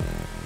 you